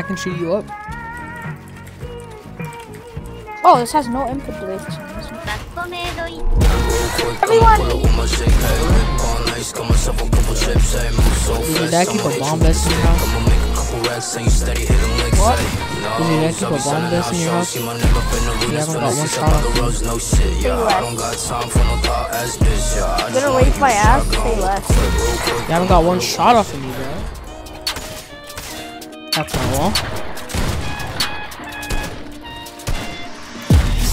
I can shoot you up. Oh, this has no input. Everyone! Did that keep a bomb vest in your house? What? Did that keep a bomb vest in your house? You haven't got one shot off me. Gonna raise my ass? Say less. You haven't got one shot off of me, bro. That's my wall.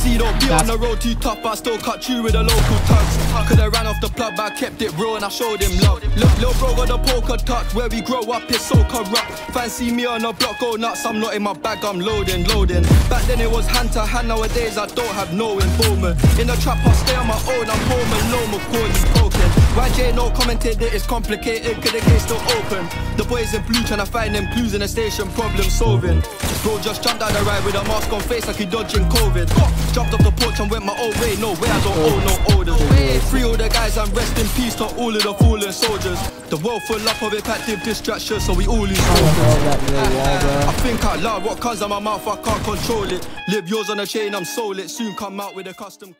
See, don't be on the road too tough, but I still cut you with a local touch. Could've ran off the plug, but I kept it real and I showed him love. Look, little bro got the poker touch, where we grow up is so corrupt. Fancy me on the block, go nuts, I'm not in my bag, I'm loading, loading. Back then it was hand to hand, nowadays I don't have no involvement. In the trap, I stay on my own, I'm home alone, Macaulay Culkin. YJ no commented that it's complicated, cause the case still open. The boys in blue trying to find them clues in the station, problem solving. Bro just jumped out the ride with a mask on face like he dodging COVID. Jumped off the porch and went my own way, no way, I don't owe no orders. Free all the guys and rest in peace to all of the fallen soldiers. The world full up of impactive distractions, so we all lose focus. Love that little wall, I think I loud, what comes out my mouth, I can't control it. Live yours on a chain, I'm sold it. Soon come out with a custom.